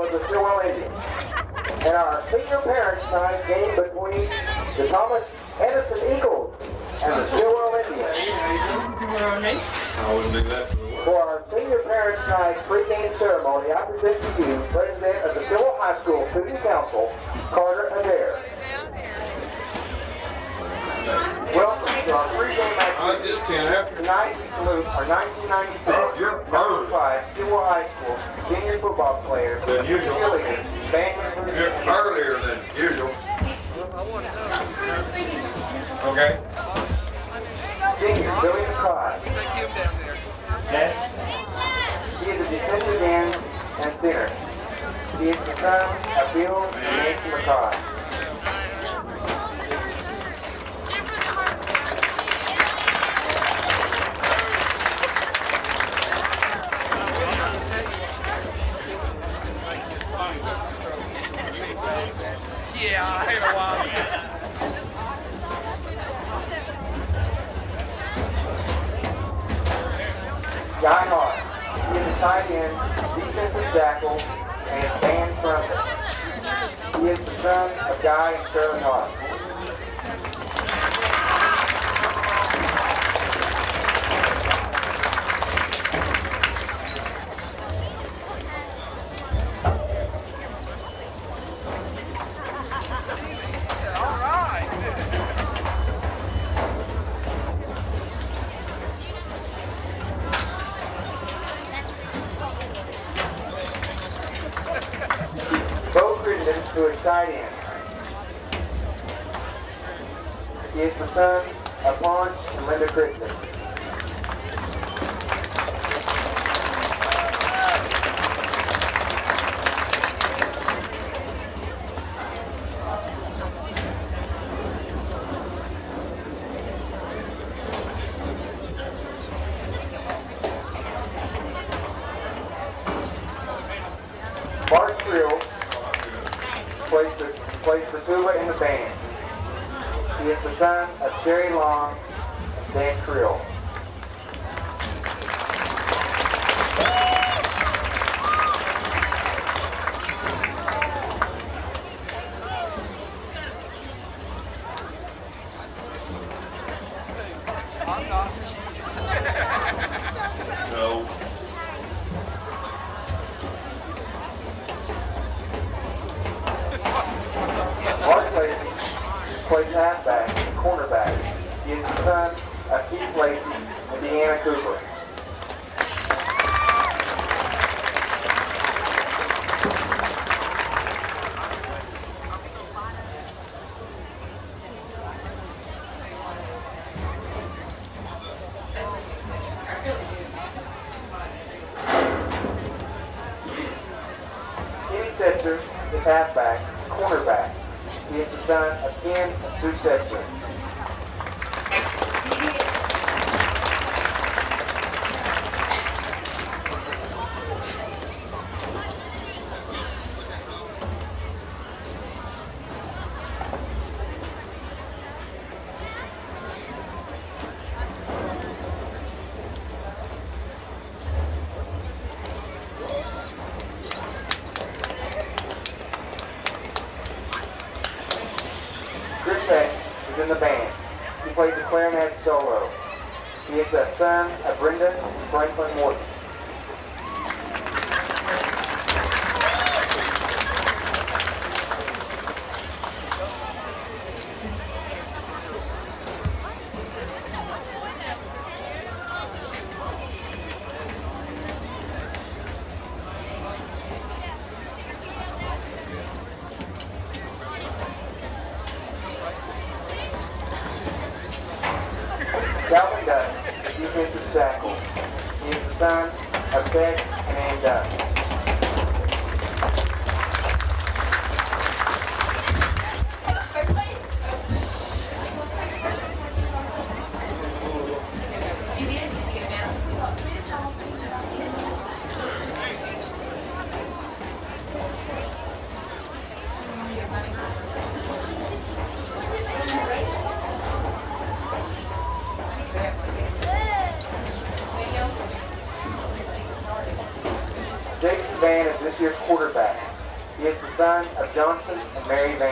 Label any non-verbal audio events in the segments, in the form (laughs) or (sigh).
for the Stilwell Indians. And our senior parents night game between the Thomas Edison Eagles and the Stilwell Indians. I wouldn't do that for the world. For our senior parents night pregame ceremony, I present to you President of the Stilwell High School Student Council, Carter Adair. Welcome to our pregame was activity. Tonight salute uh, our 1996 Oh, you're five Stilwell High School senior football players, Than usual. cheerleaders, band members, You're earlier than usual. Okay. senior Billy McCoy. He is a defensive end and center. He is the son of Bill and Nancy McCoy. Yeah, I had a while. Guy Hawk. He is a tight end, defensive tackle, and band trumpet. He is the son of Guy and Shirley Hawk. Mary Van.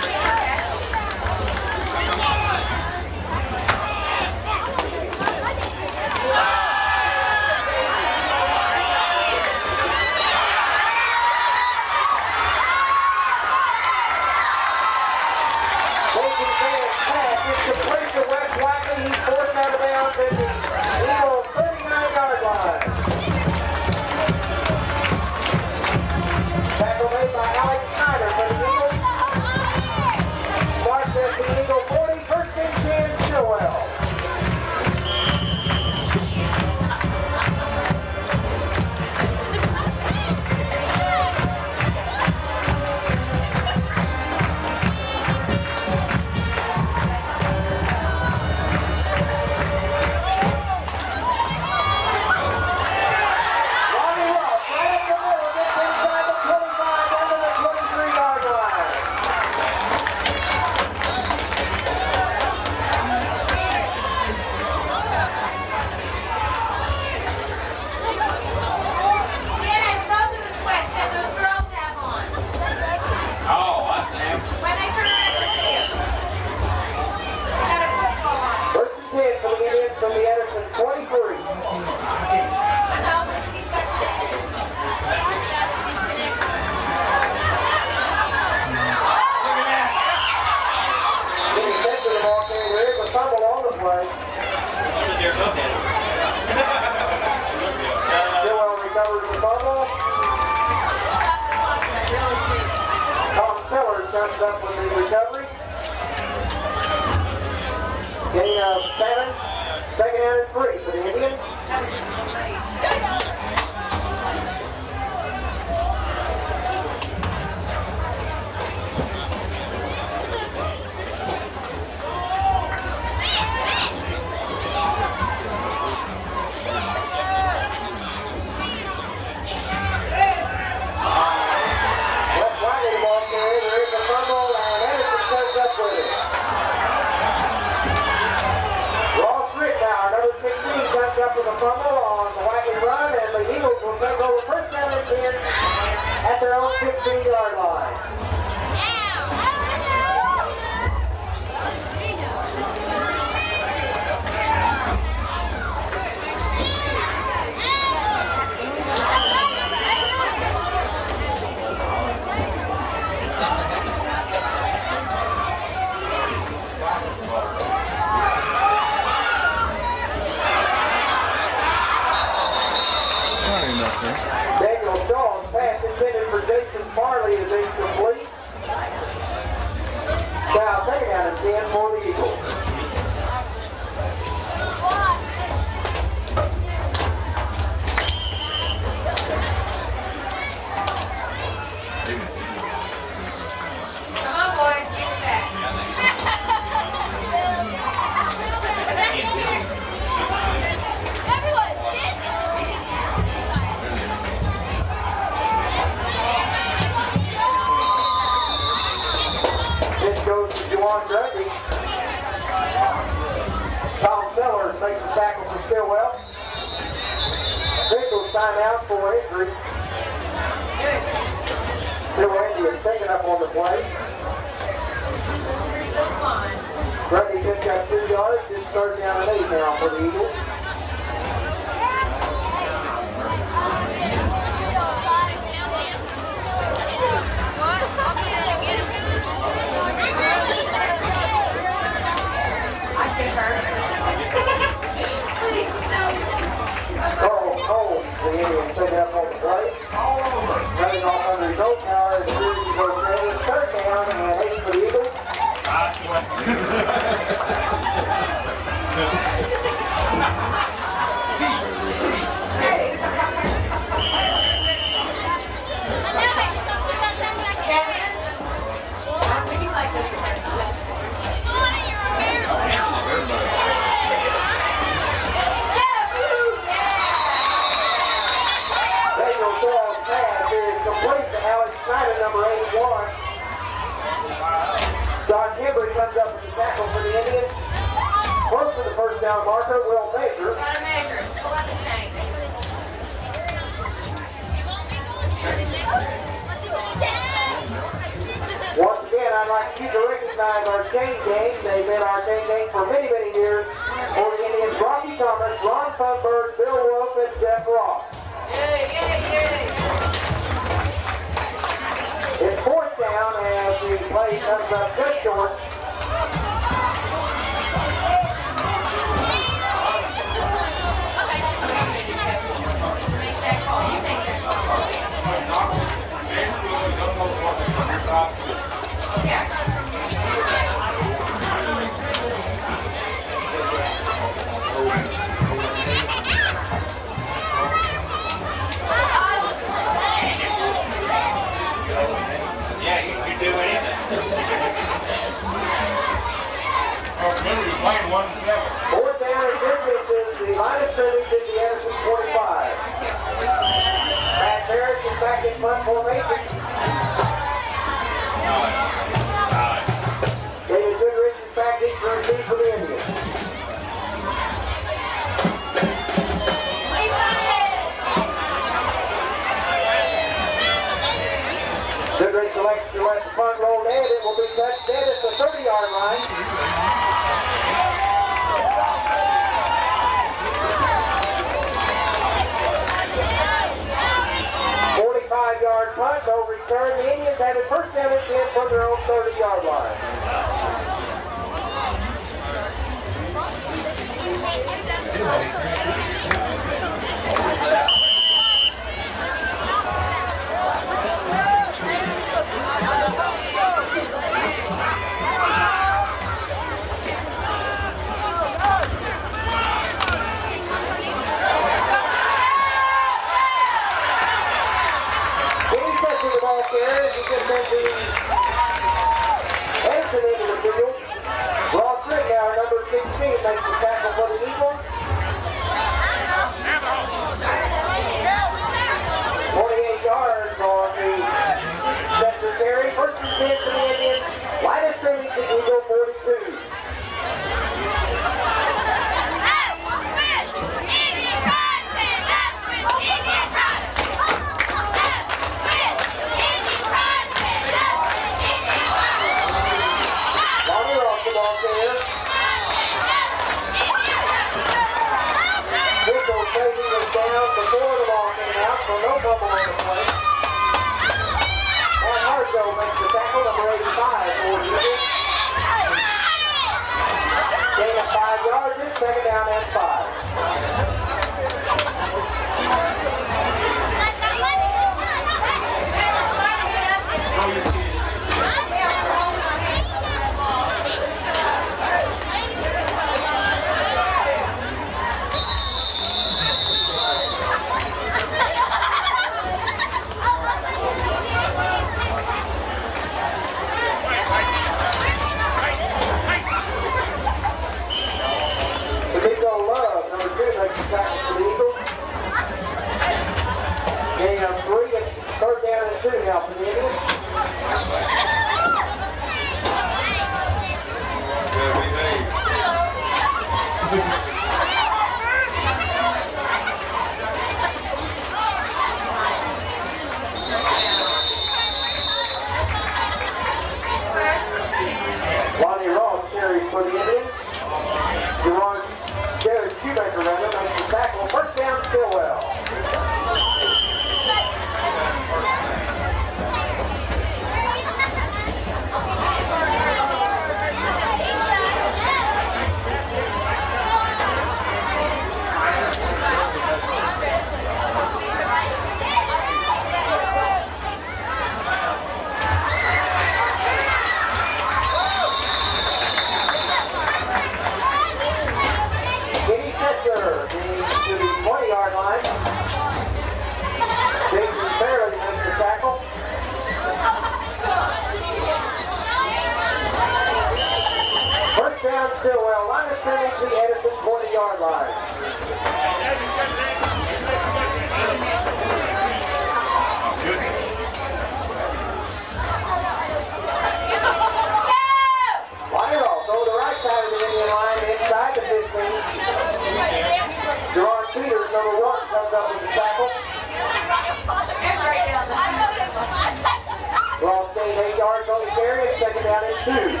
touchdown is huge.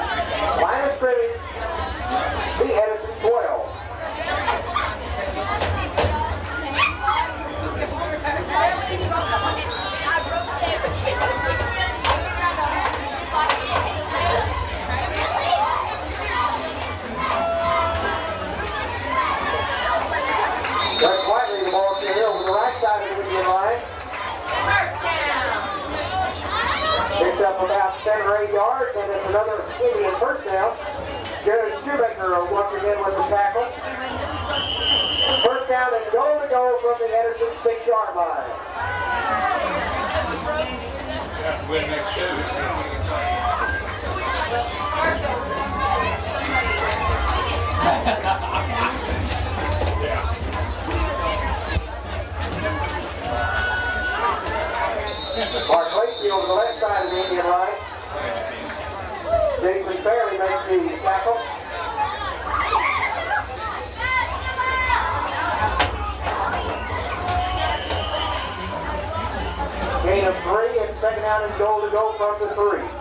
Minus three. 38 yards, and it's another Indian first down. Jared Schubaker once again with the tackle. First down and goal to go from the Anderson six-yard line. Win next two. Barclay field on the left side of the Indian line the tackle. Gain of three and second out and goal to go from the three.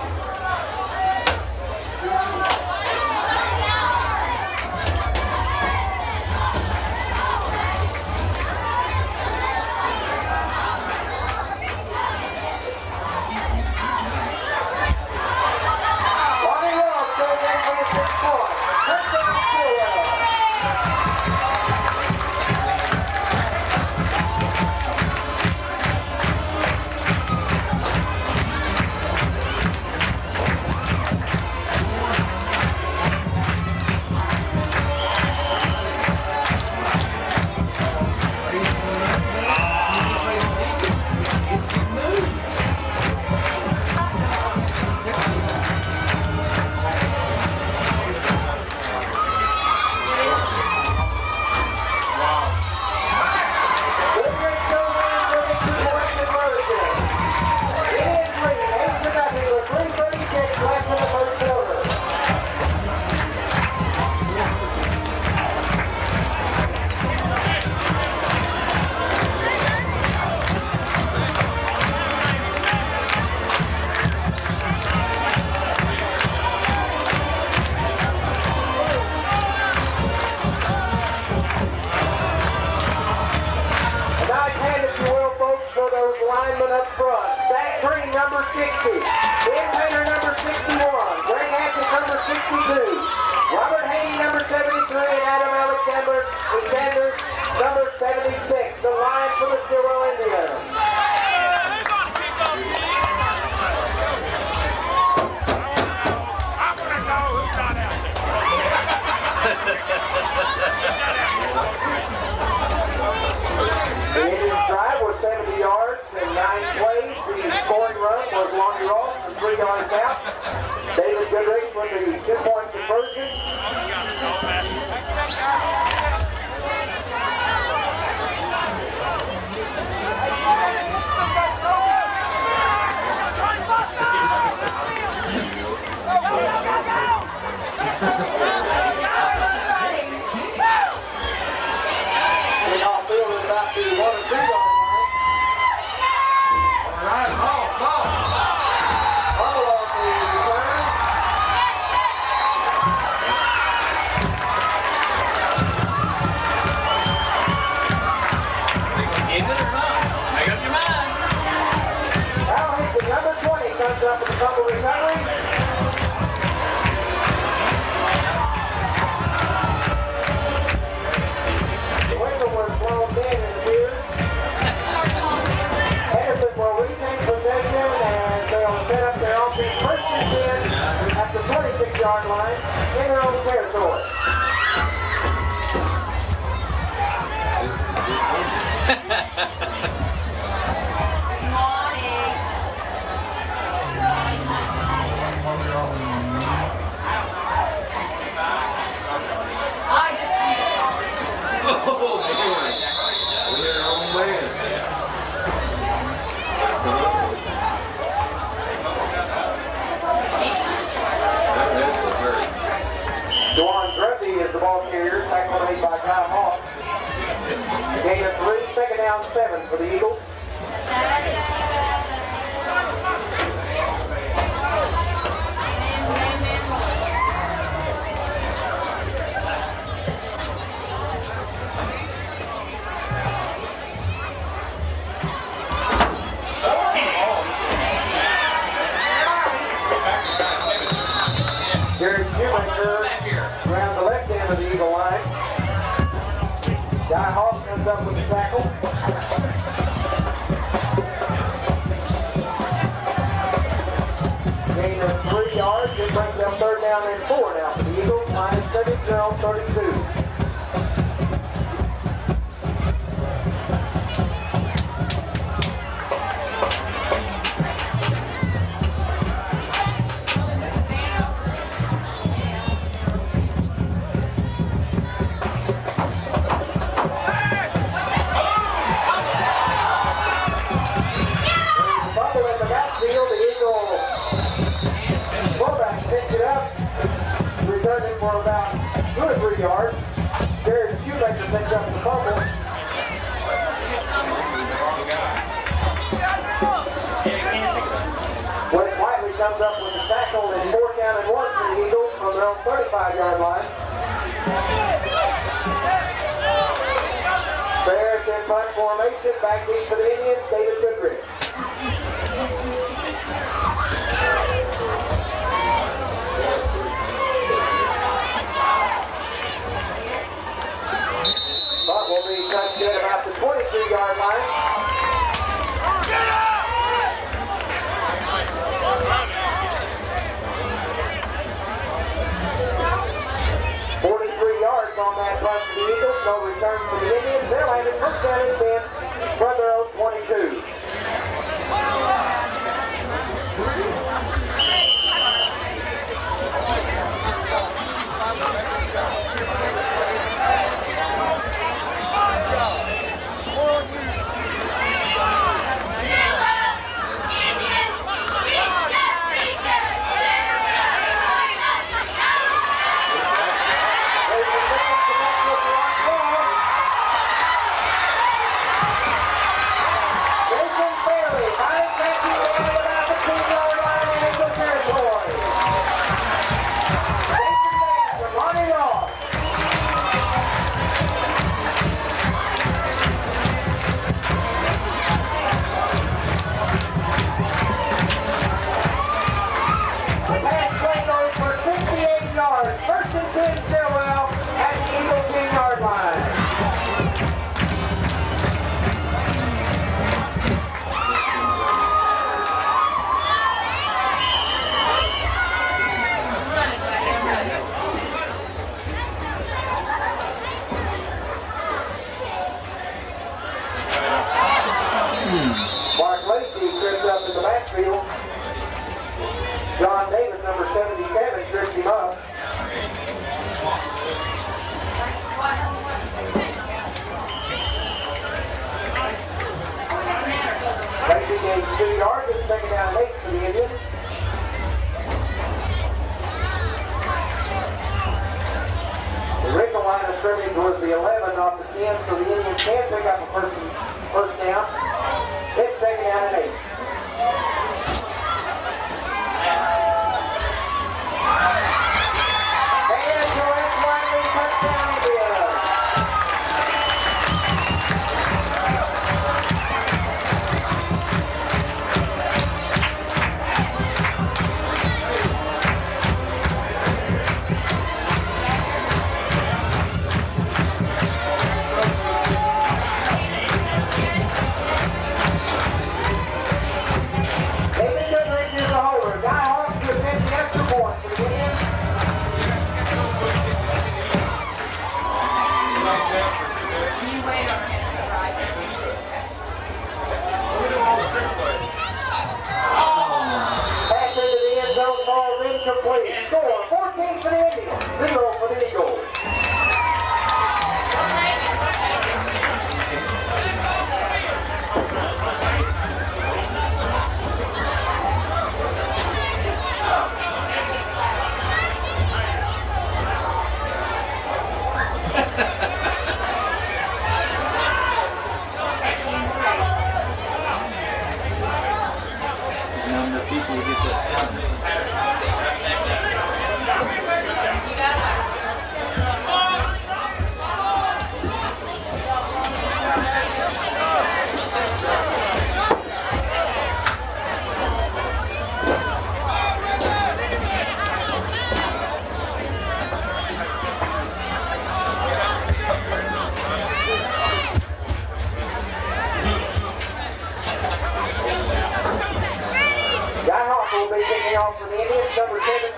Pass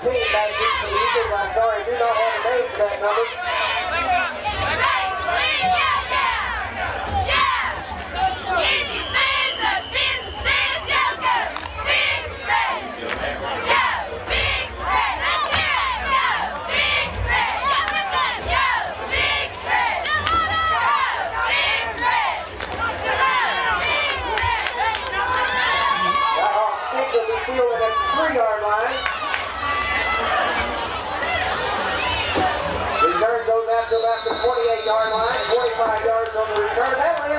1996 I'm sorry, I do not have a name for that number.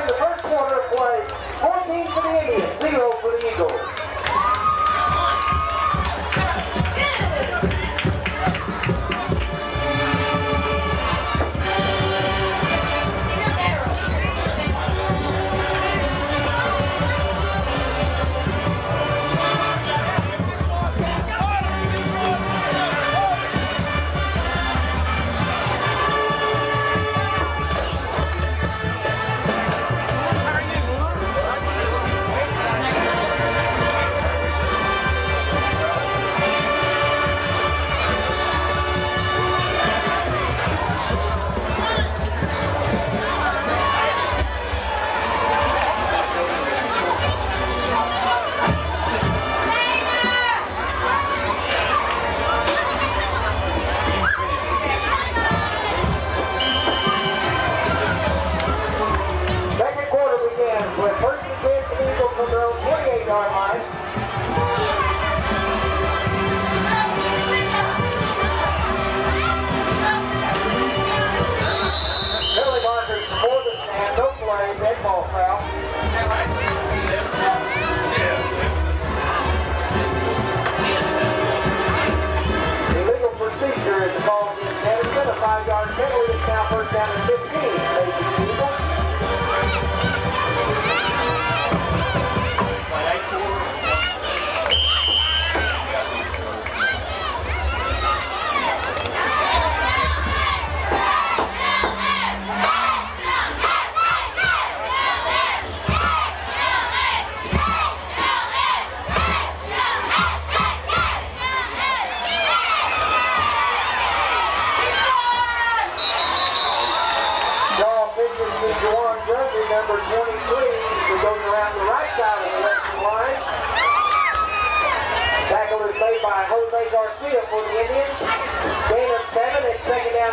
in the first quarter of play, 14 for the Indians, 0 down for the Indians. Gain of seven and second down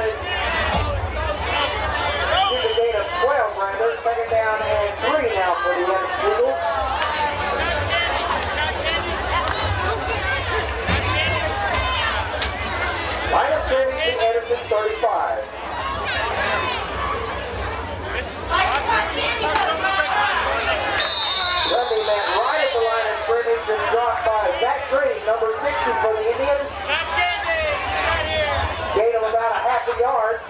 gain of 12. Second down and three now for the Edison 35. Man right at the line of scrimmage dropped number 60 for the Indians yard.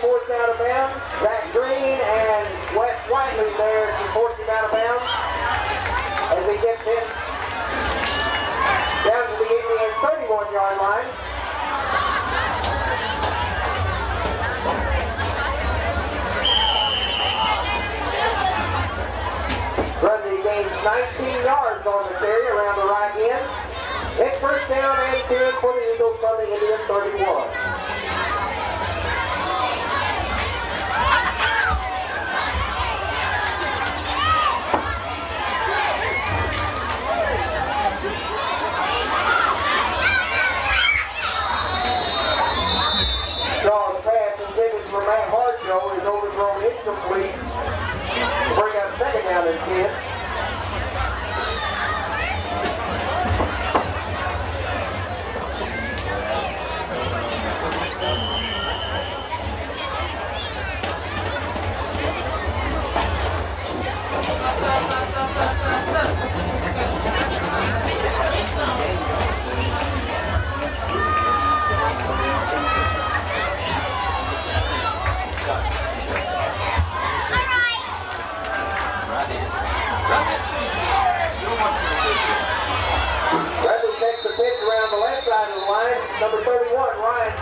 forced out of bounds. Zack Green and Wes Whiteley there to force him out of bounds as he gets him down to the Indian 31-yard line. Grundy gains 19 yards on this area around the right end. It's first down and 10 for the Eagles from the Indian 31. Complete. Bring up second down and 10.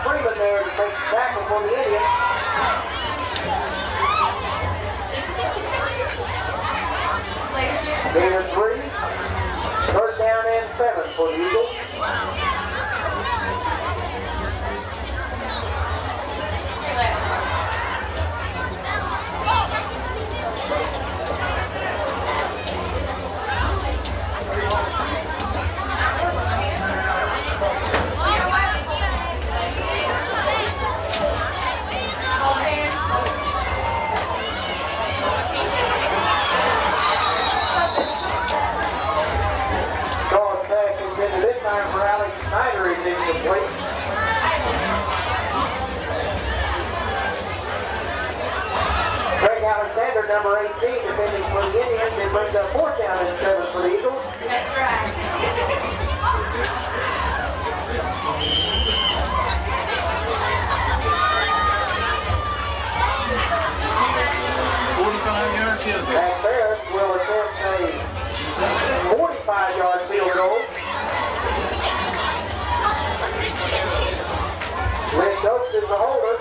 Freeman there to make the tackle for the Indians. brings down for the Eagles. That's right. Forty-five yard field goal. Back there will attempt a forty-five yard field goal. Red Oates is the holder.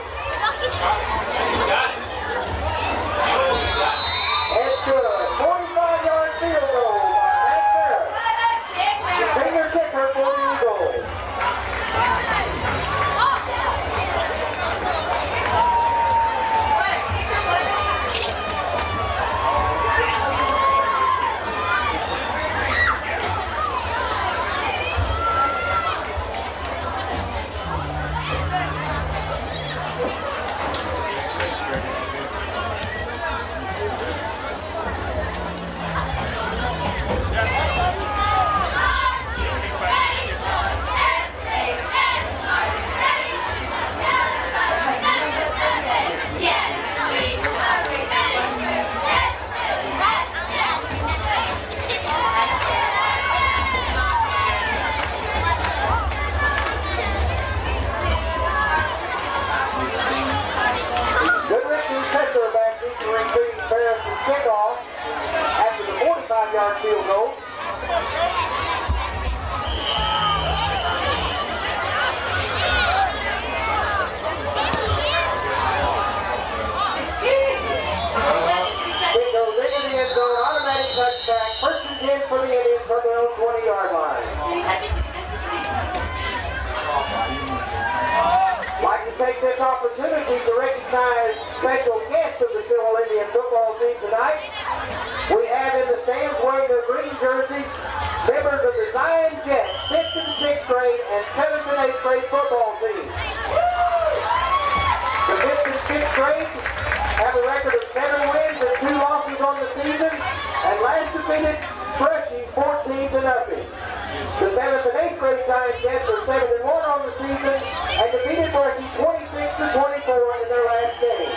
Like to take this opportunity to recognize special guests of the Stilwell Indian football team tonight. We have in the stands wearing their green jerseys members of the Zion Jets, 5th and 6th grade and 7th and 8th grade football teams. The 5th and 6th grade have a record of 7 wins and 2 losses on the season and last defeated Freshie 14 to nothing. The 7th and 8th grade Giant Jets are 7 and 1 on the season and defeated Freshie 26 to 24 in their last game.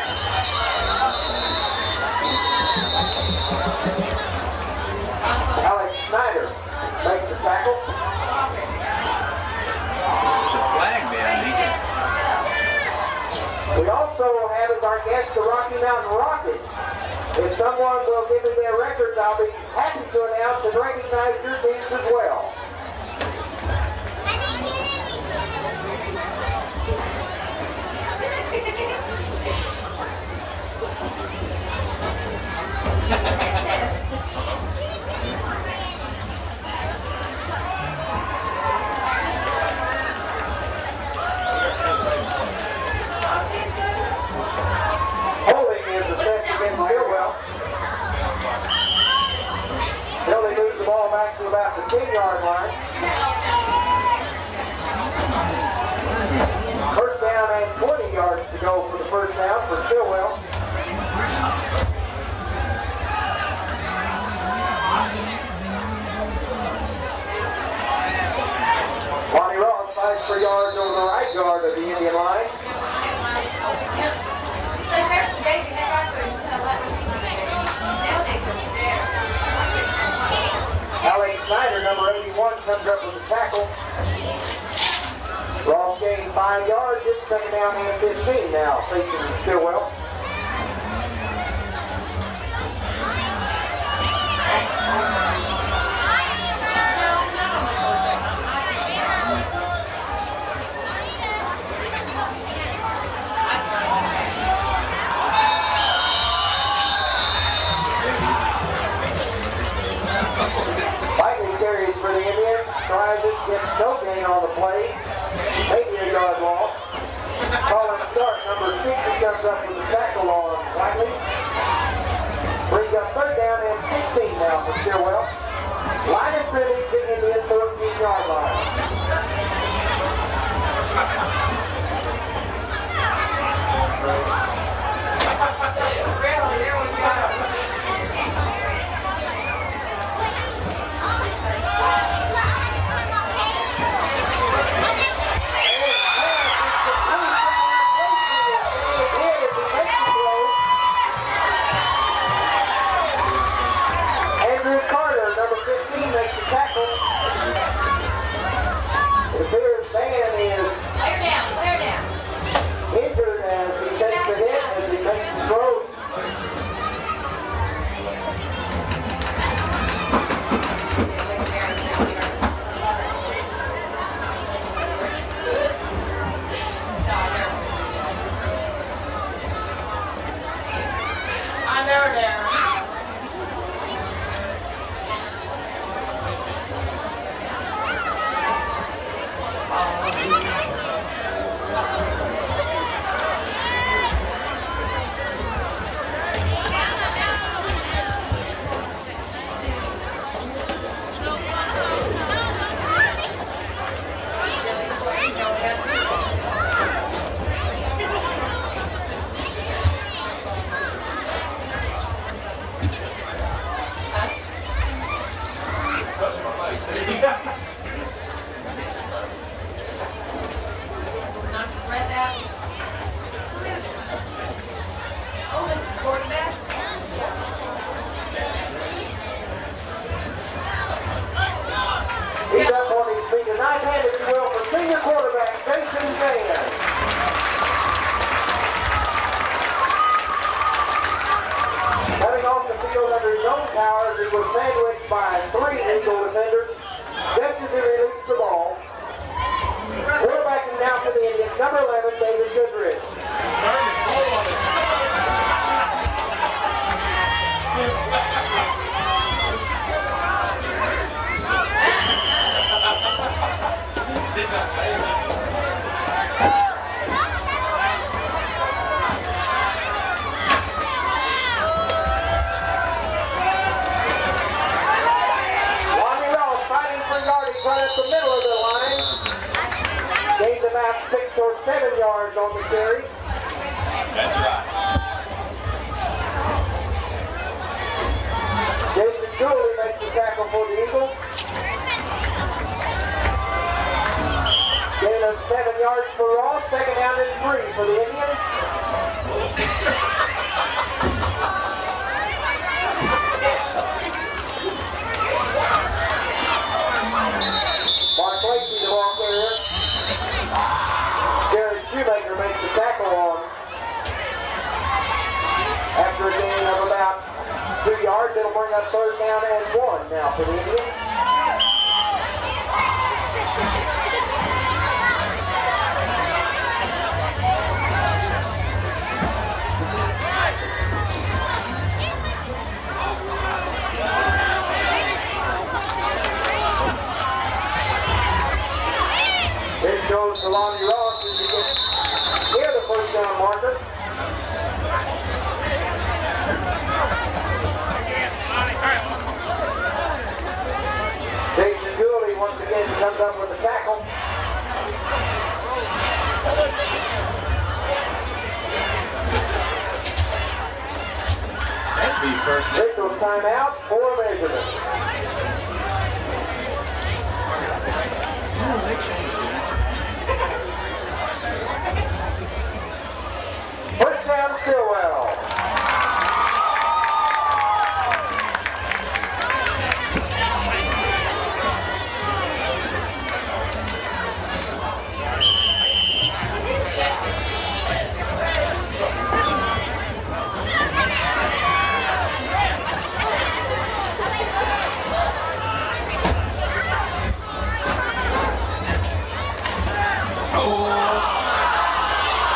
Alex Snyder makes the tackle. It's a flag down here. We also have as our guest the Rocky Mountain Rockets. If someone will give me their records, I'll be happy to announce and recognize your teams as well. Holding is the set against Stilwell. Billy moves the ball back to about the 10-yard line. First down and 20 yards to go for the first down for Stilwell. Lonnie Ross fights for yards over the right guard of the Indian line. Alex Snyder, number 81, comes up with a tackle. Ross gained five yards, just second down and 15 now, facing Stilwell. Lightning carries for the Indians, tries it, gets no gain on the play, maybe a yard loss. Calling start, number 60 comes up with a tackle on Lightning. Brings up third down and 16 now for Stilwell. Line of scrimmage, the Indian 14 yard line. Six or seven yards on the carry. That's right. Jason Dooley makes the tackle for the Eagles. Gain of seven yards for Ross. Second down and three for the Indians. Mark Lacie, the ball carrier. Jared Shoemaker makes the tackle on. After a gain of about two up third down and one now for the Indians. Here goes Lonnie Ross as he near the first down marker. Jason Gooley once again comes up with a tackle. That's me first. Mitchell's timeout for measurement. First down, Stilwell.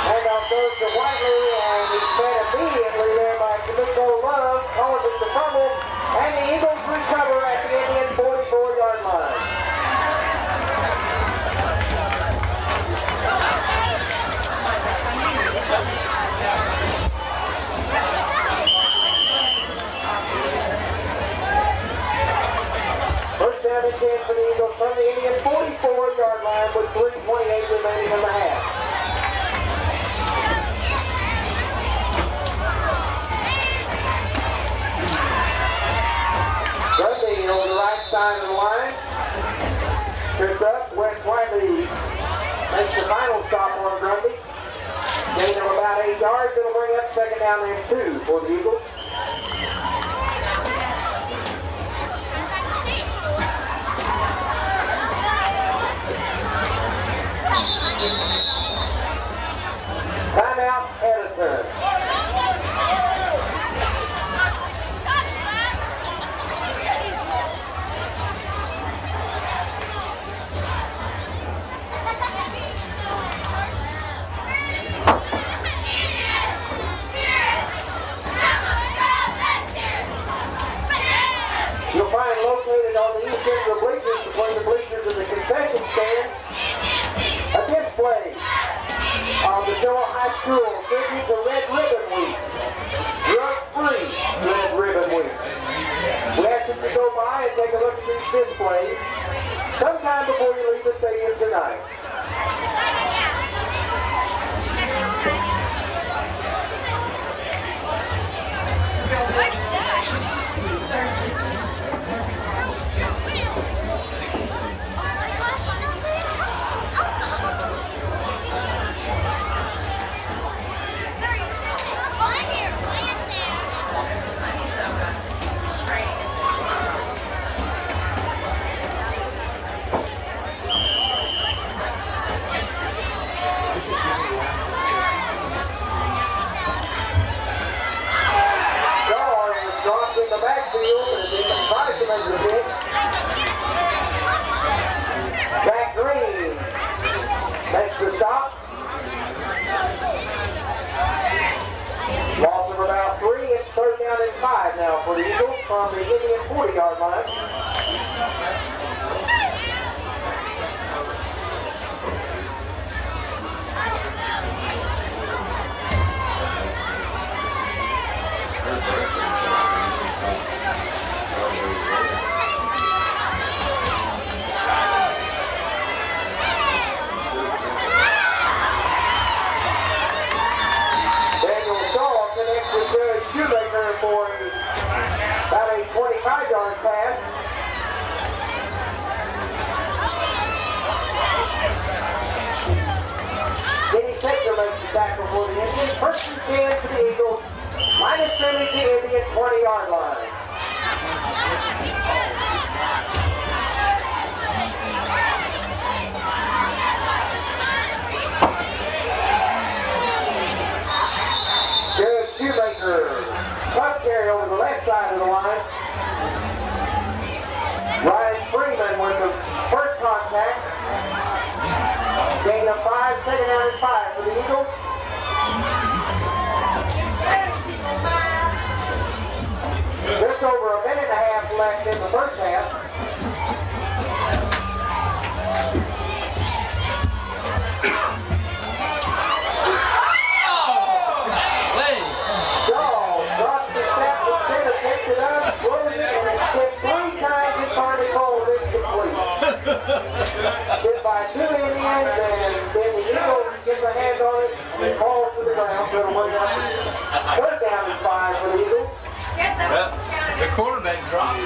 Handoff goes to Whiteley, and he's met immediately there by D'Amico Love, causes the fumble, and the Eagles recover at the Indian 44-yard line. First down and 10 for the Eagles from the Indian 44-yard line with 3.28 remaining in the half. Grundy on the right side of the line. Tripped up. Wes Whiteley makes the final stop on Grundy. Gain of about eight yards. It'll bring up second down and two for the Eagles. Timeout, Edison. You'll find located on the east end of the bleachers between the bleachers and the concession stand display of uh, the Noah High School tribute to Red Ribbon Week. Drug-free Red Ribbon Week. We ask you to go by and take a look at these displays sometime before you leave the stadium tonight. five now for the Eagles from the Indian 40-yard line. First and 10 for the Eagles. Minus scrimmage the Indian 20-yard line. Jared Shoemaker, punt carry over the left side of the line. Ryan Freeman with the first contact. Gain of five, second down and five for the Eagles. Just over a minute and a half left in the first half. Shaw drops the snap instead of picks it up, throws it, and it's hit three times as hard as is complete. Hit by two Indians, and then the Eagles get their hands on it, and it falls to the ground, so it'll. Third down and five for the Eagles. Yes, that Well, the quarterback dropped.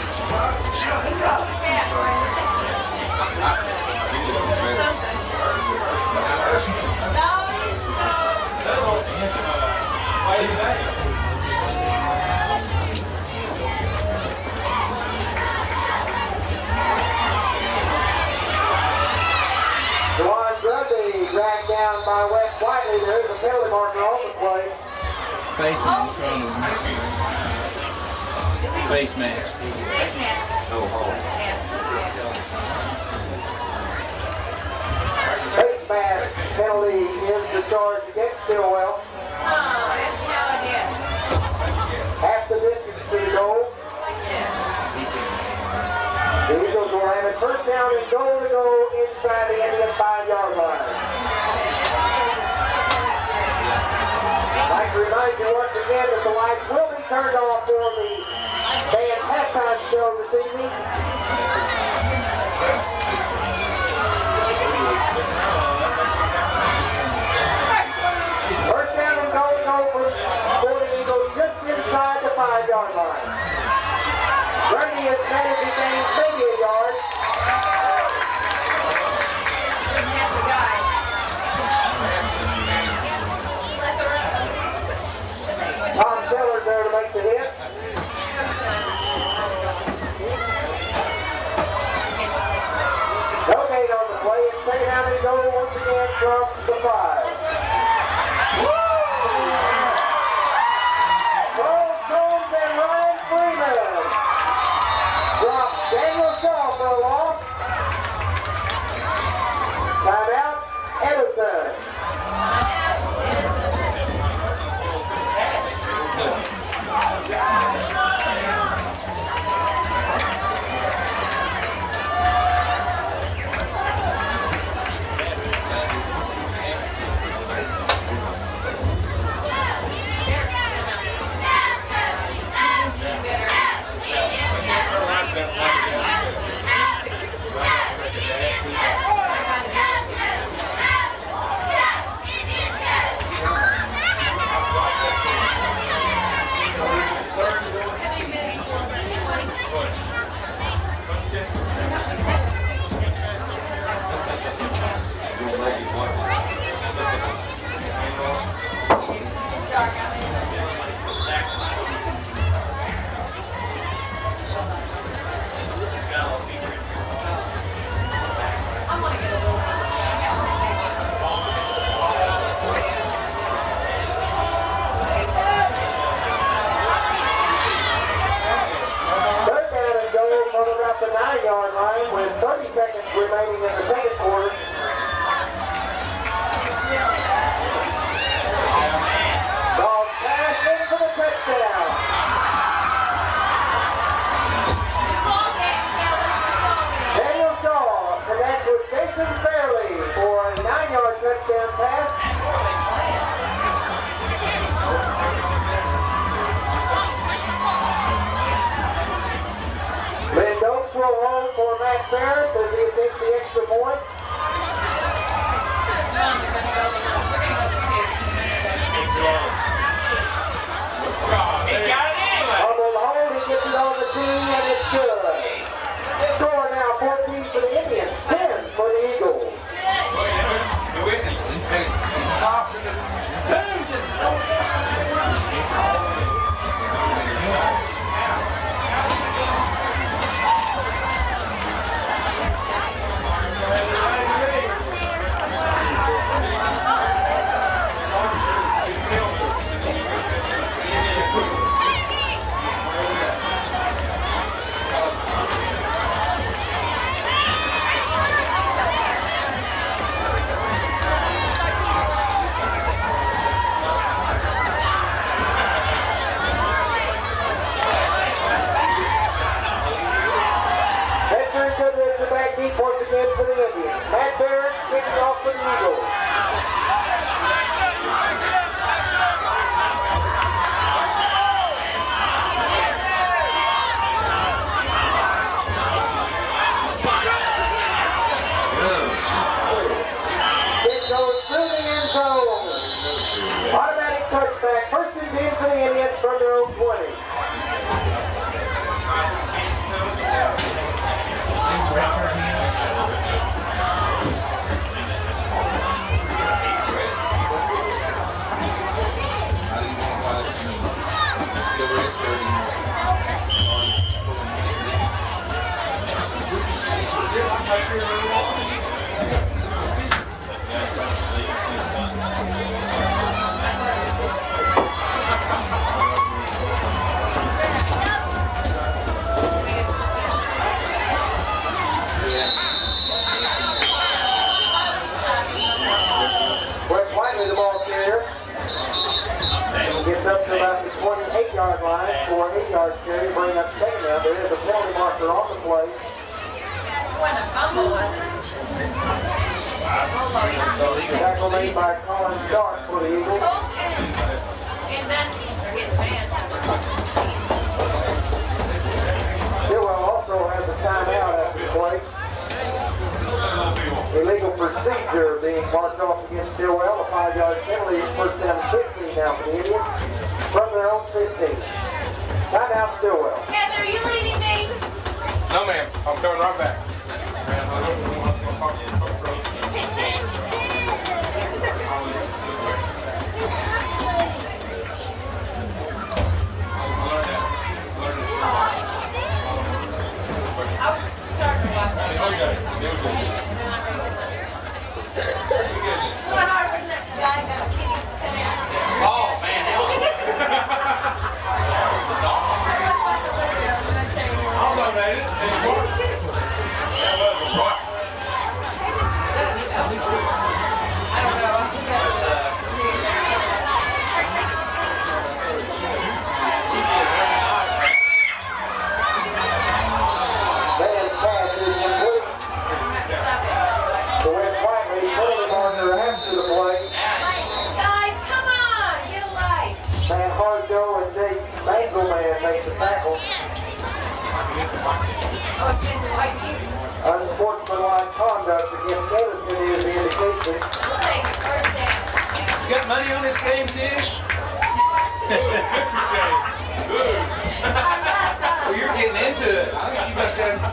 Dewan Grundy dragged down by Wes Whiteley. There's a penalty marker on the play. Face mask on him. Face mask. Face mask penalty is the charge against Stilwell. Half the distance to the goal. The Eagles will have it first down and goal to go inside the Indian five-yard line. I'd like to remind you once again that the lights will be turned off for the band halftime show this evening. First down and goal to go for, the Eagles just inside the five-yard line. Grundy has managed to gain maybe a yard. Tom Sellers there to make the hit. No gain on the play. It's second down and goal once again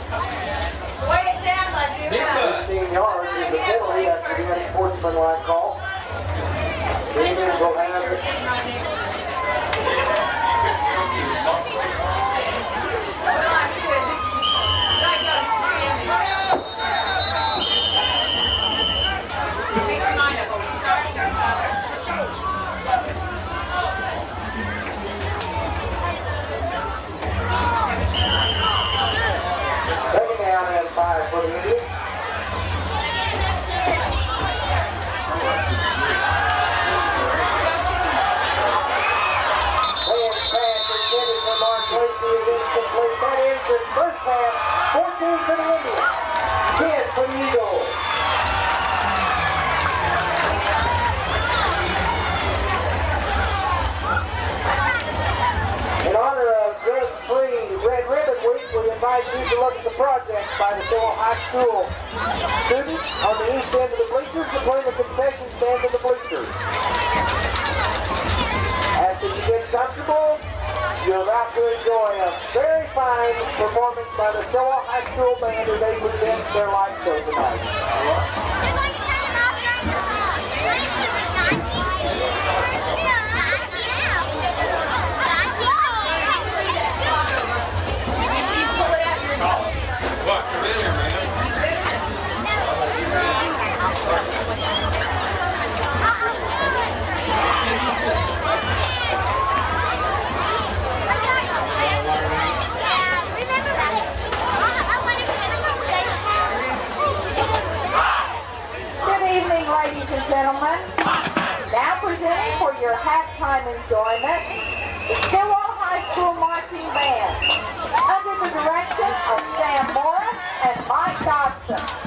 The way it sounds like you have. 15 yards in the penalty. That's the sportsman line call. Demons will have is the project by the Civil High School students on the east end of the bleachers between the concession stand of the bleachers. After you get comfortable, you're about to enjoy a very fine performance by the Civil High School band as they present their live show tonight. For halftime enjoyment, the Stilwell High School Marching Band, under the direction of Sam Morris and Mike Dodson.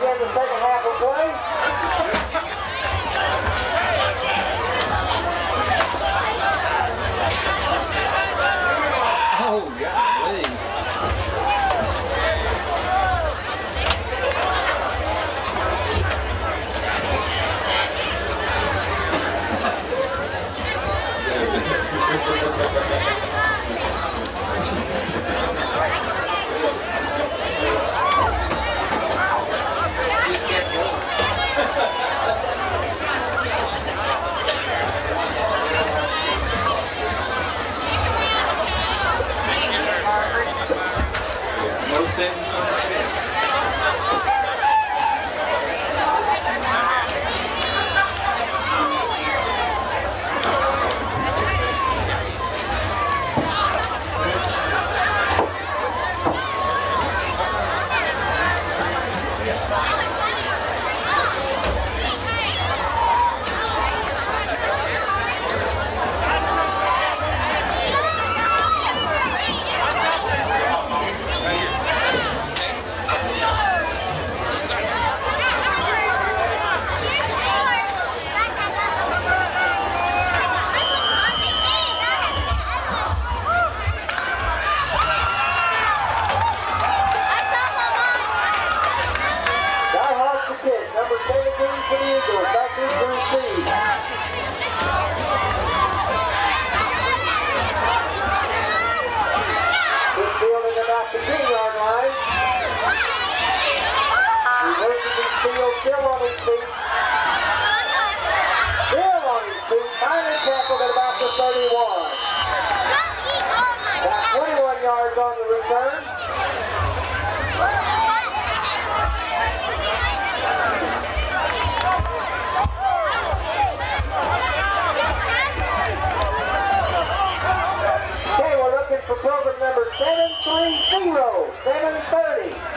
Begin the second half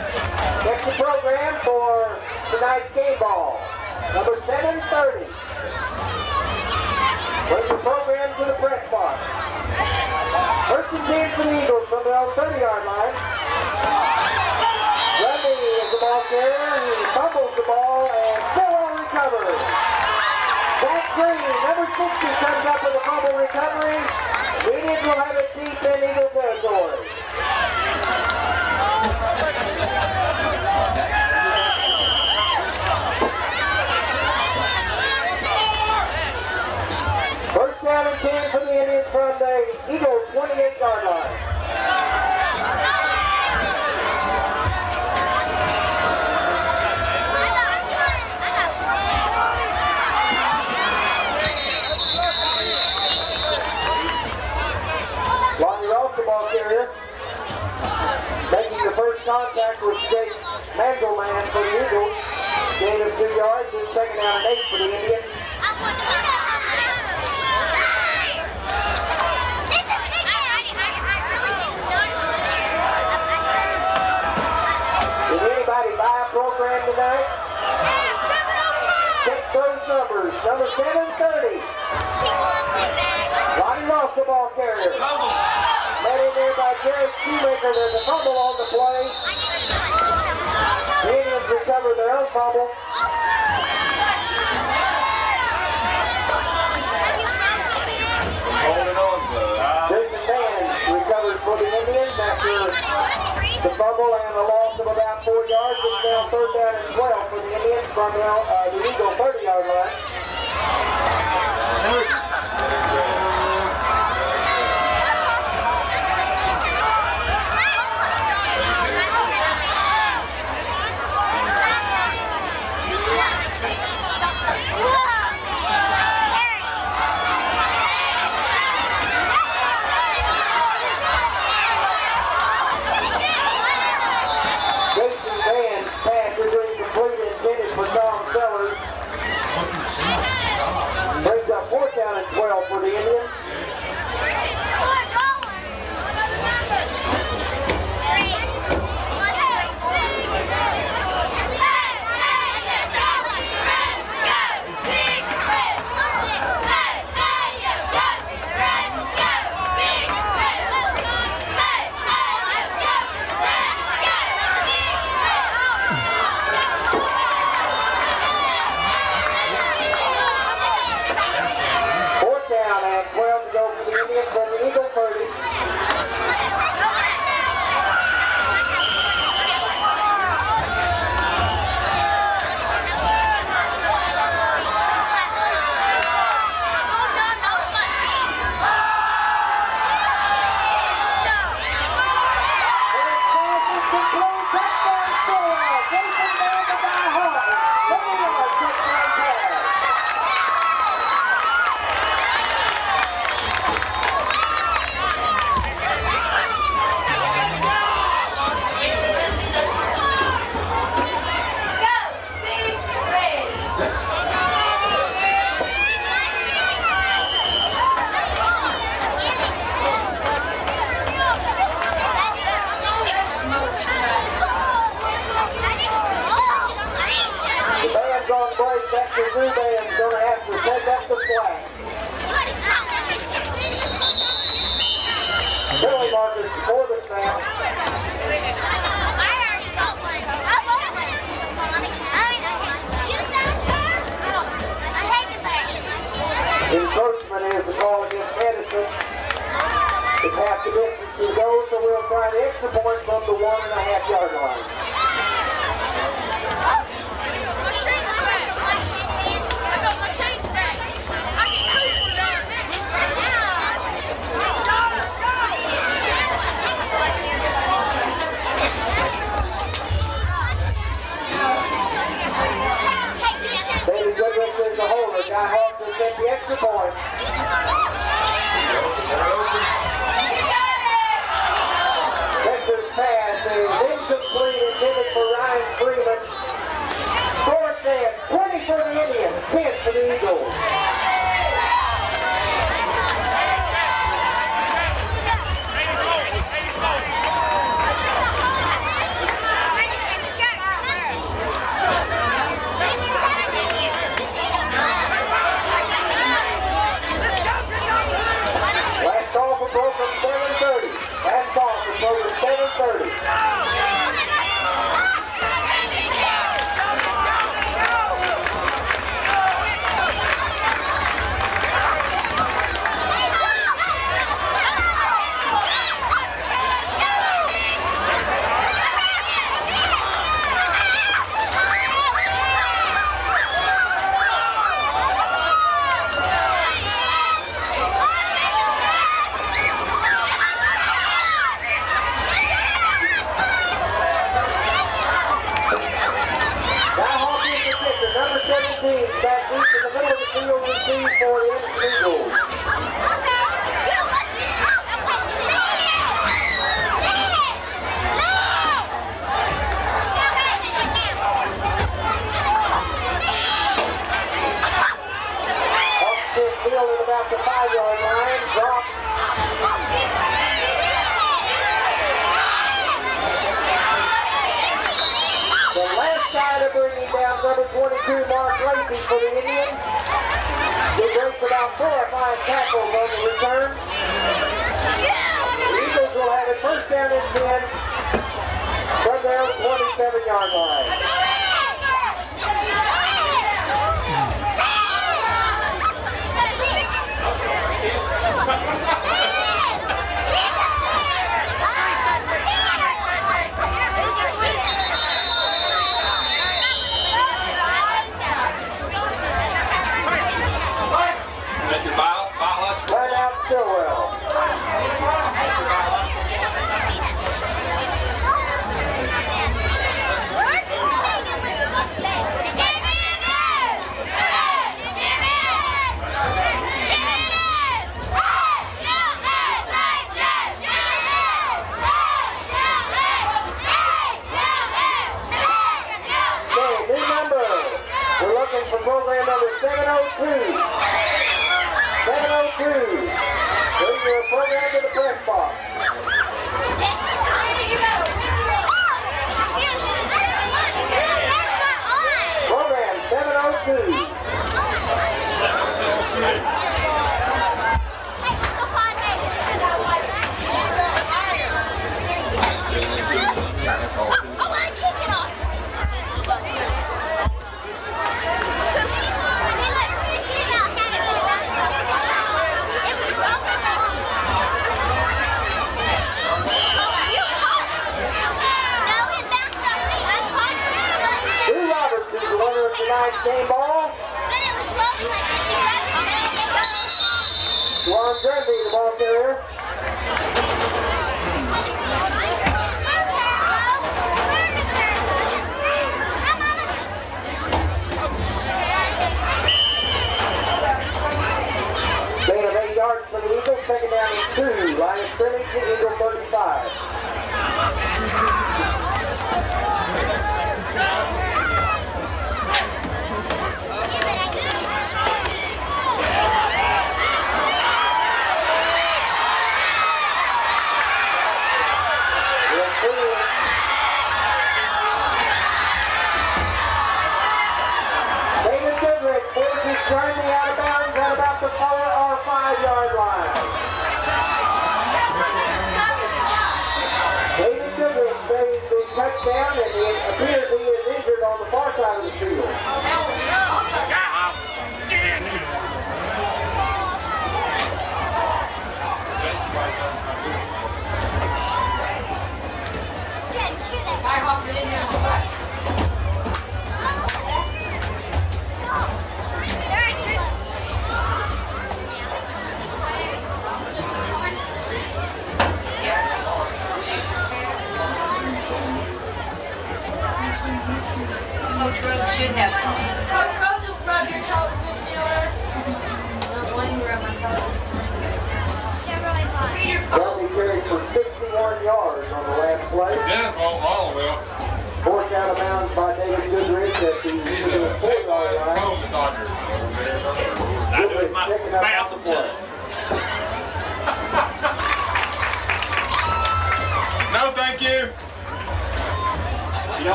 730. That's the program for tonight's game ball. Number 730. Bring the program to the press box. First and 10 for the Eagles from the 30-yard line. Lundy is the ball carrier. He fumbles the ball and still on recovery. Zack Green, number 60, comes up with a fumble recovery. The Indians will have it deep in Eagle territory. First down and 10 for the Indians from the Eagles 28-yard line. Lonnie Ross, the ball carrier, making the first contact with Jake Mandelman for the Eagles. Gain of two yards, and second down and eight for the Indians. Did anybody buy a program tonight? Check those numbers. Number 730. Lonnie Ross, the ball carrier. Led in there by Jerry Shoemaker. There's a fumble on the play. The Indians recover their own fumble. Holding on, bud. Jason Vann recovers for the Indians after the fumble and a loss of about four yards. It's now third down and 12 for the Indians from the, uh, the Eagle 30-yard line.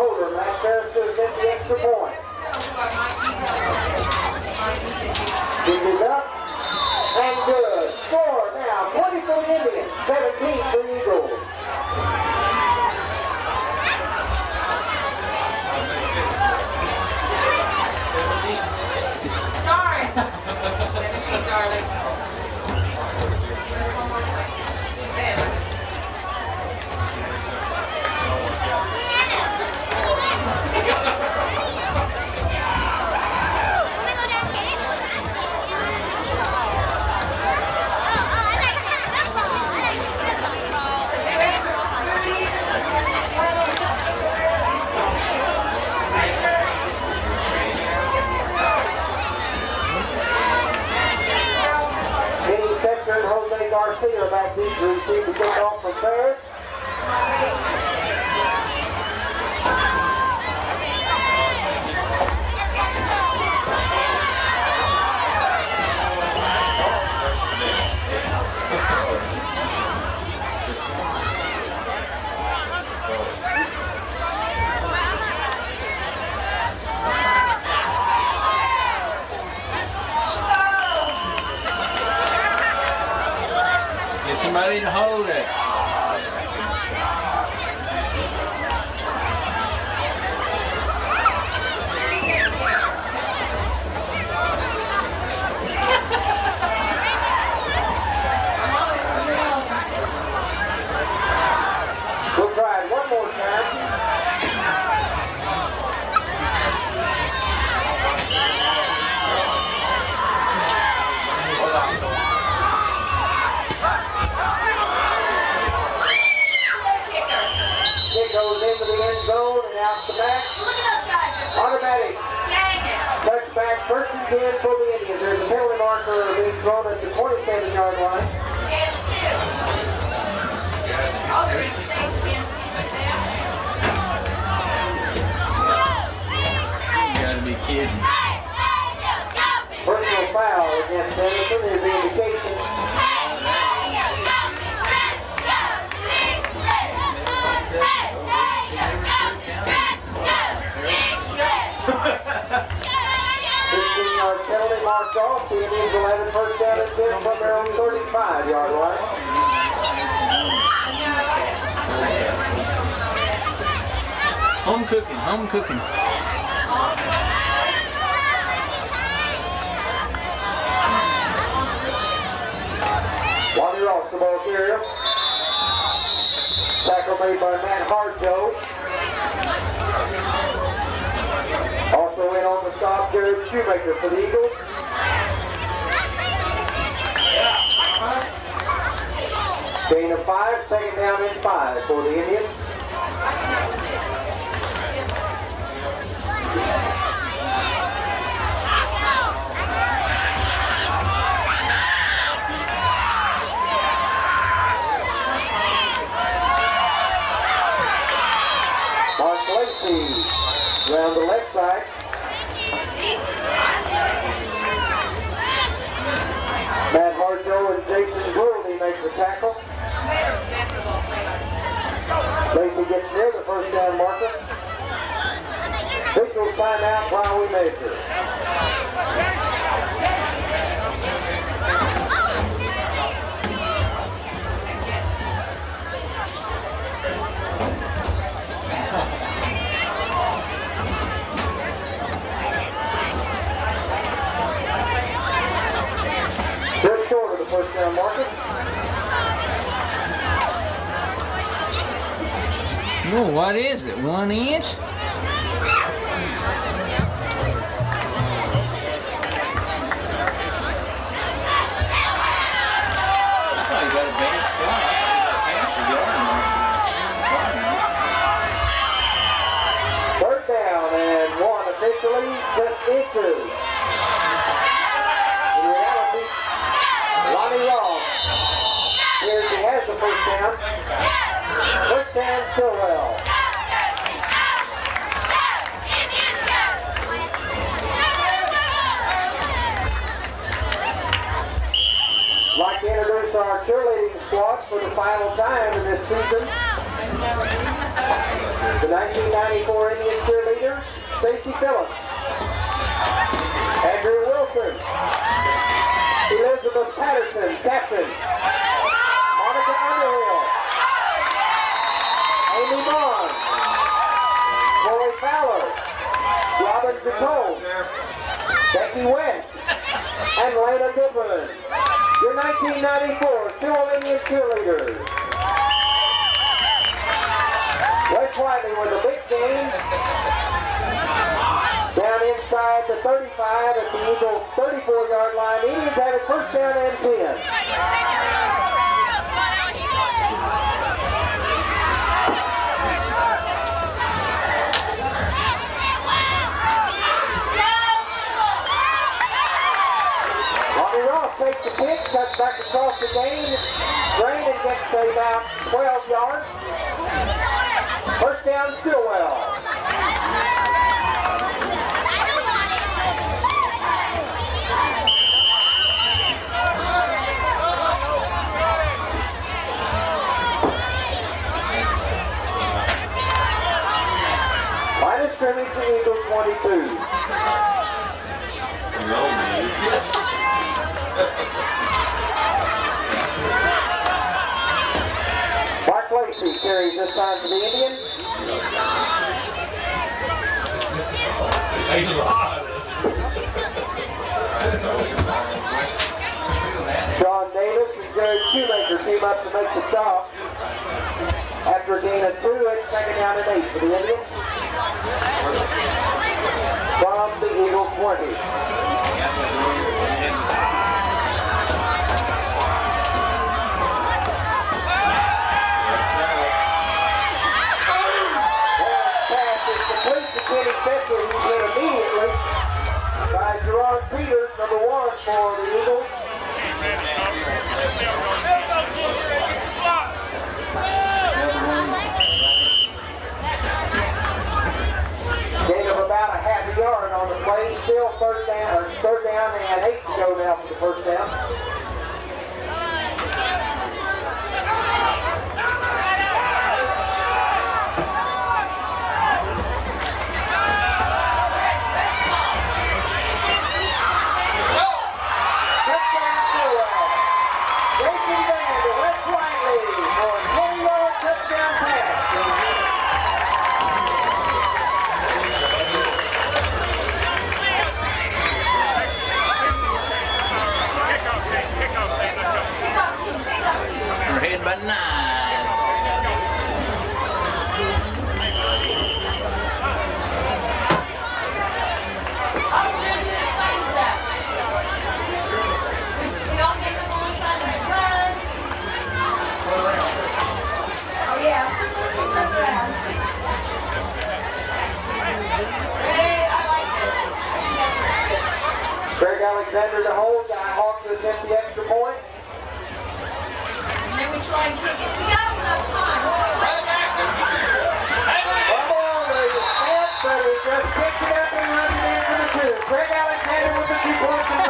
holder, and that to get the extra point. Gives it up, and good. Score now, 20 for the Indians, 17 for the Eagles. Sorry. (laughs) 17, darling. Drew to take off from third. 10 for the Indians. There's a penalty marker being thrown at the 27 yard line. Hands two. All three the same, two. Gotta be kidding. Personal foul against Anderson is the indication. Yard penalty marked off. The Indians will have it first down and 10 from their own 35 yard line. Home cooking, home cooking. Ronnie Ross, the ball carrier. Tackle made by Matt Harjo. Stop, Jared Shoemaker for the Eagles. Gain of five, second down and five for the Indians. Mark Lacie around the left side. Harjo and Jason Gouldy make the tackle. Lacie gets near the first down marker. Officials time out while we measure. He got past the yard mark. Third down and one officially inches. In reality, Lonnie Ross here's he has the first down. First down Stilwell. Like to introduce our cheerleading squad for the final time in this season. The 1994 Indian cheerleader, Stacy Phillips. Andrew Wilson. Elizabeth Patterson, captain. Robin Jacome. Becky West. And Lena Goodman. Your 1994 Sewell Indian cheerleaders. Wes Wiley with a big game. Down inside the 35 at the Eagles 34 yard line. Indians have it first down and 10. Robbie Ross takes the pitch, cuts back across the game. Brandon gets to about 12 yards. First down, Stilwell. Scrimmage, the Eagles 22. No, man. Mark Lacie carries this time for the Indians. A lot. Sean Davis and Jerry Shoemaker team up to make the stop. After a gain of two, it's second down and eight for the Indians. From the Eagles 20. Peters, number one for the Eagles. Gain of about a half yard on the play. Still first down, or third down and eight to go now for the first down. Touchdown Stilwell. Jason Vann to Wes Whiteley for a 20-yard touchdown pass. We're heading by nine. Oh, yeah. Turn around. Hey, I like this. Alexander to hold. Guy Hawk to attempt the extra point. And then we try and kick it. We got enough time. Fumble on but just picked it up and it in two. Craig Alexander with the two-point conversion.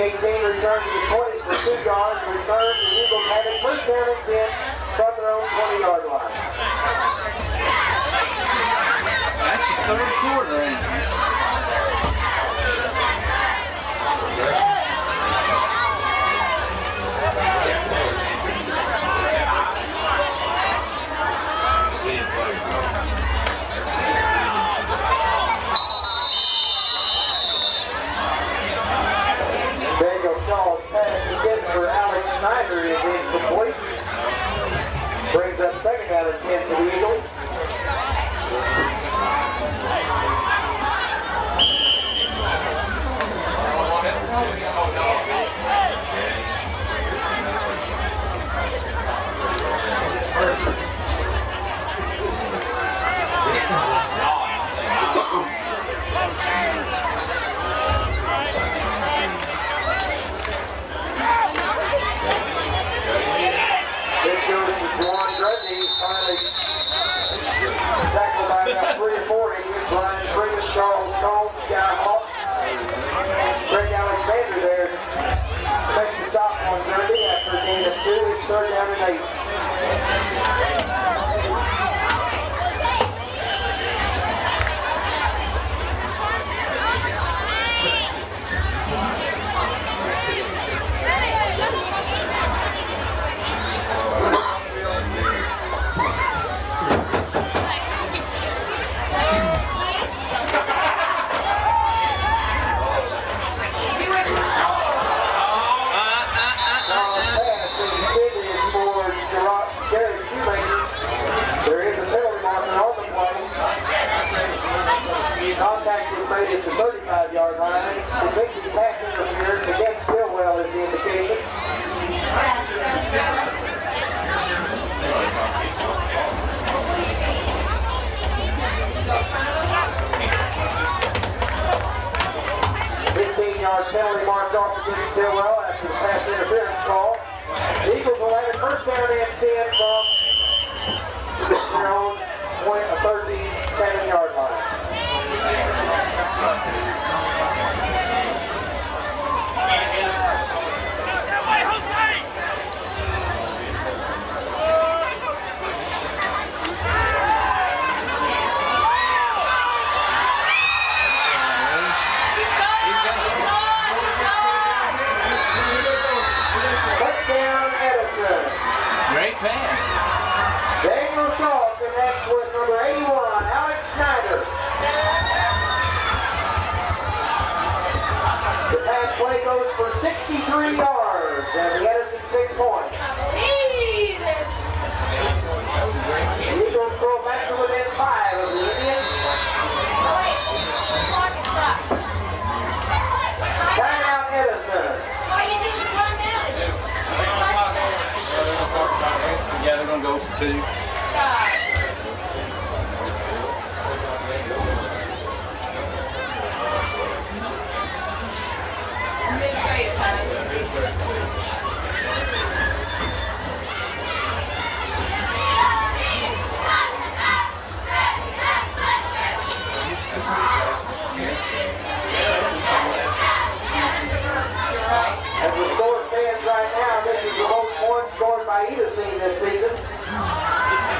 Pittsfield 18, return to the 20 for two yards, return, the Eagles have it first down and 10 from their own 20-yard line. That's just third quarter, ain't it? Daniel Shaw's pass again for Alex Snyder is incomplete. Brings up second down and 10 for the Eagles. Pittsfield is Juwan Dredney. He's finally tackled by about three or four Indians. Ryan Freeman, Charles Coombes, Guy Hawk. Craig Alexander there makes the stop on Dredney after a gain of two. It's third down and eight. Charles pass intended is for is the 35-yard line. The Victory pass interference against Stilwell is the indication. Fifteen-yard penalty marked off against Stilwell after the pass interference call. The Eagles will have it first down and 10 from their own point, a 37-yard line. That way, Jose! Touchdown, Edison. Great pass. Daniel Shaw connects with number 81, Alex Schneider. The pass goes for 63 yards, and the Edison six points. The Eagles throw back to within five of the Indians. Timeout, Edison. Yeah, they're gonna go for two. As the score stands right now, this is the most points scored by either team this season.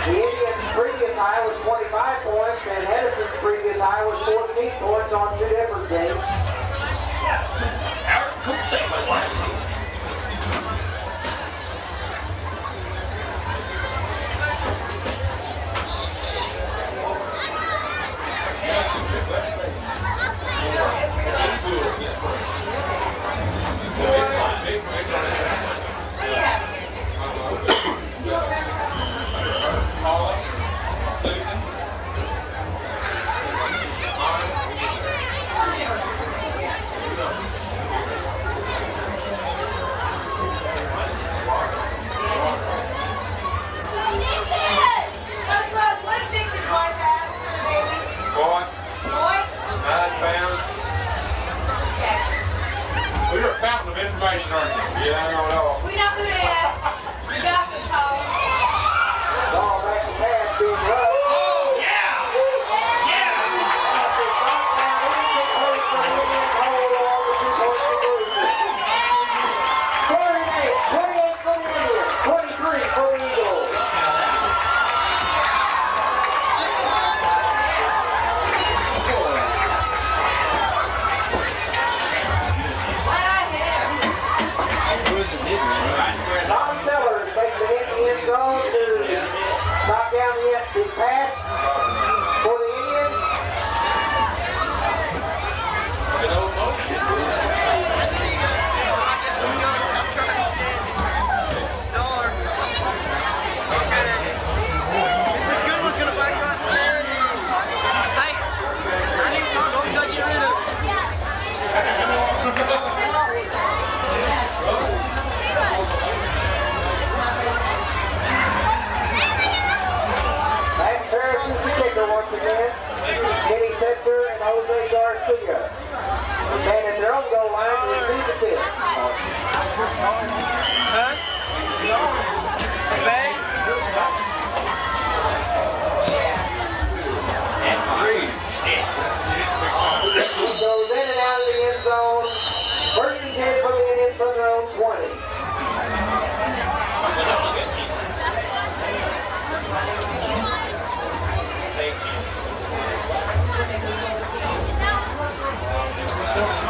The Indians' previous high was 25 points, and Edison's previous high was 14 points on two different games. Boy,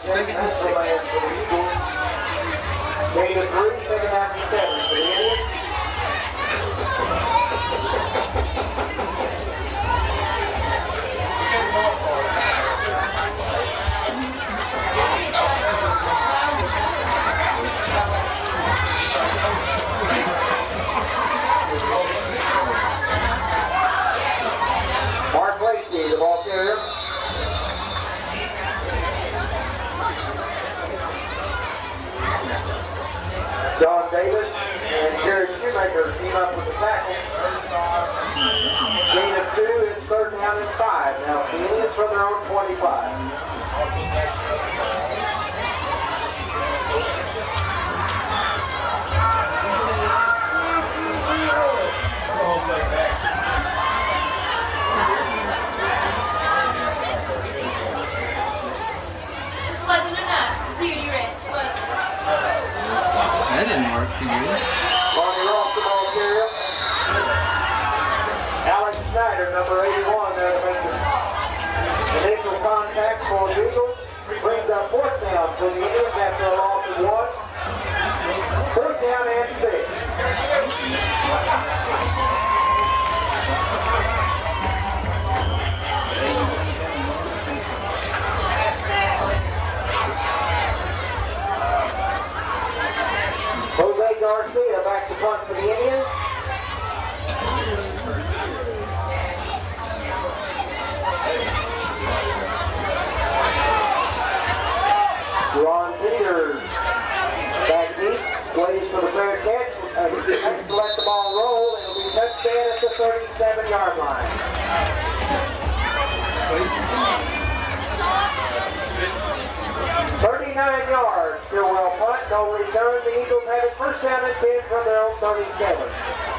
Second and six. Davis and Jared Shoemaker team up with the tackle. Gain of two, it's third down and five. Now the from their own 25. This wasn't enough. Beauty rest, was it? That too good. The ball carrier. Alex Snyder, number 81, there to make the initial contact for the Eagles. Brings up fourth down for the Indians after a loss of one. Third down and six. Punt for the Indians. Ron Peters back deep, waits for the fair catch. Uh, let the ball roll. It'll be touchdown at the 37-yard line. Yards, Stilwell punt, no return. The Eagles have it first down and 10 from their own 37.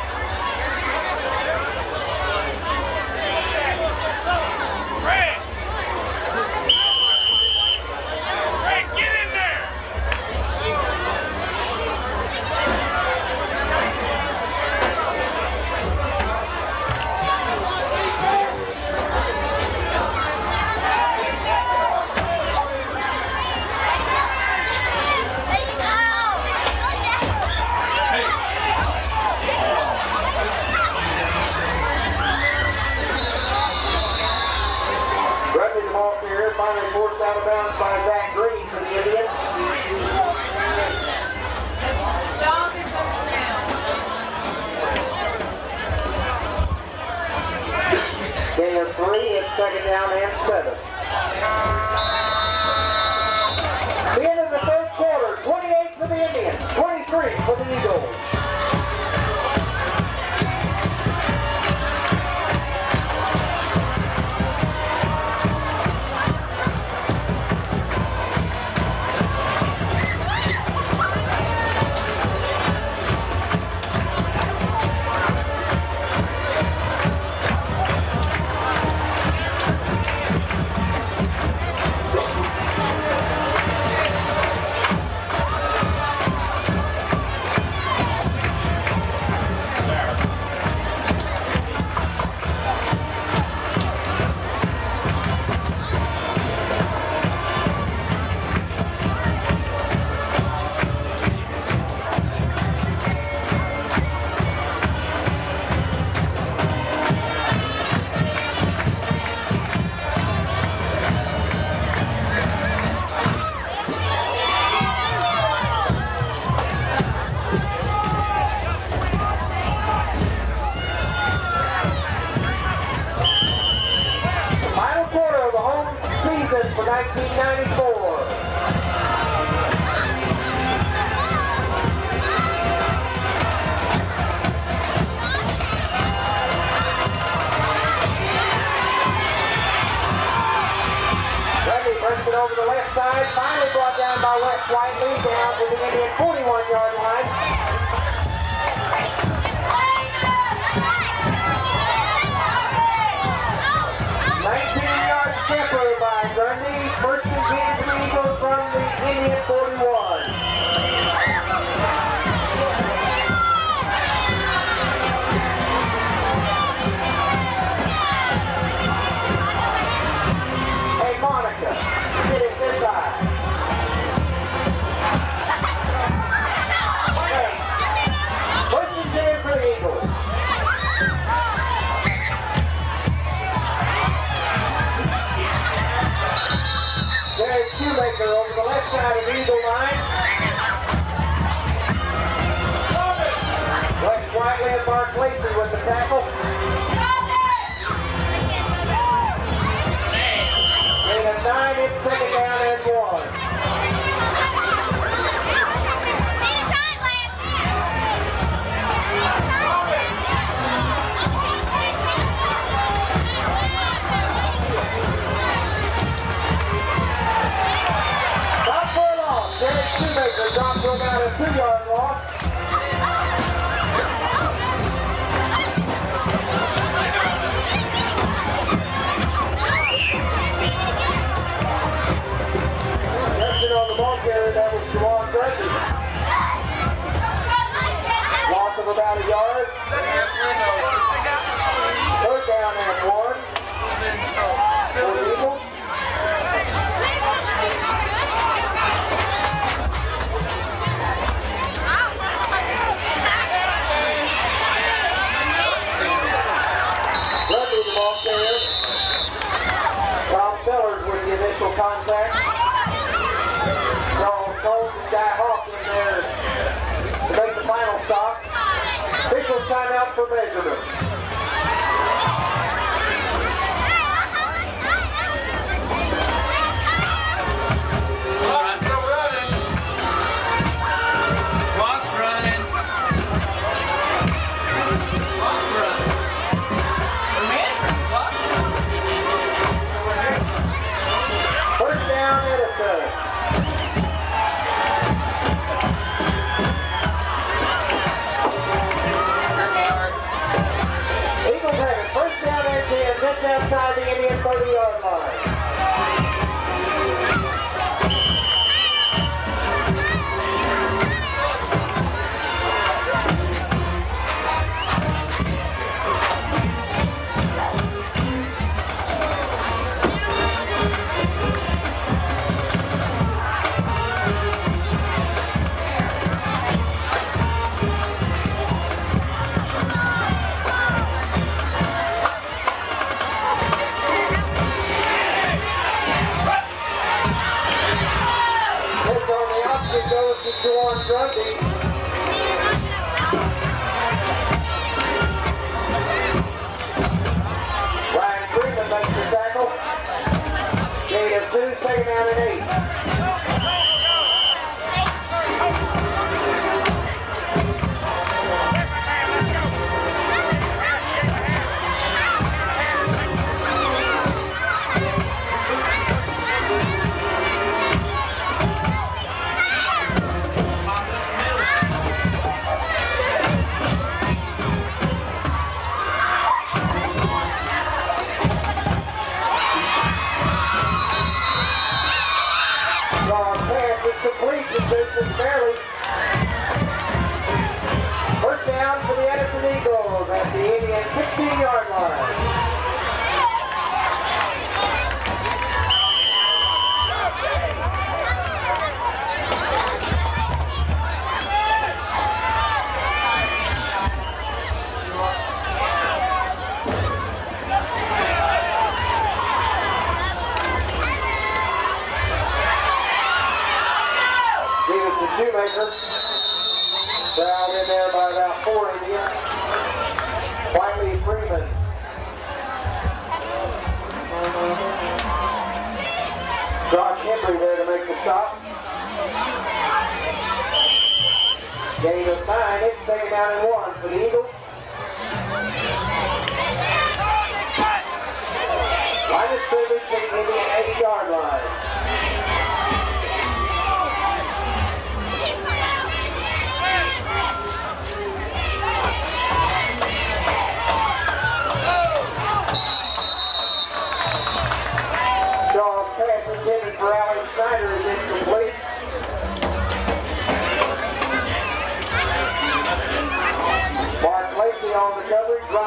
major. line. play down at eight. Jason Fairley. First down for the Edison Eagles at the 80 and 16 yard line. Getting a sign, it's second down and one for the Eagles. Line of scrimmage for the 80-yard line.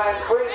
I'm free.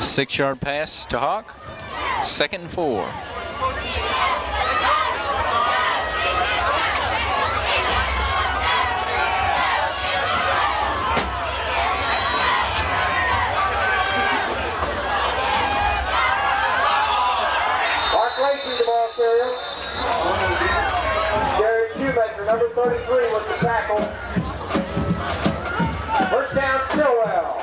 Six yard pass to Hawk. Second and four. Number 33, with the tackle. First down, Stilwell.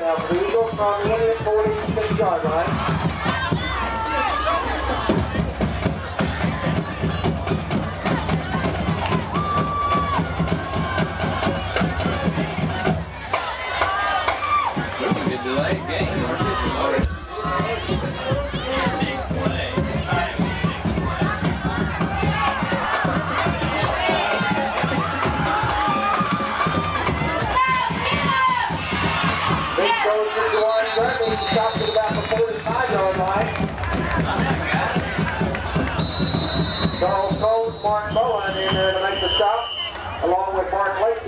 Now now. go from the 46 yard line. Charles Coles, Mark Bowen in there to make the stop, along with Mark Lake.